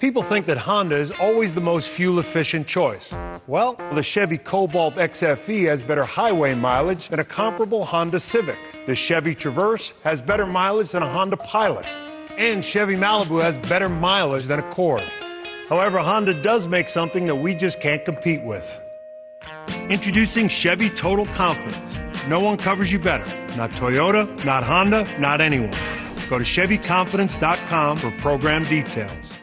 People think that Honda is always the most fuel efficient choice. Well, the Chevy Cobalt XFE has better highway mileage than a comparable Honda Civic. The Chevy Traverse has better mileage than a Honda Pilot. And Chevy Malibu has better mileage than a Accord. However, Honda does make something that we just can't compete with. Introducing Chevy Total Confidence. No one covers you better. Not Toyota, not Honda, not anyone. Go to ChevyConfidence.com for program details.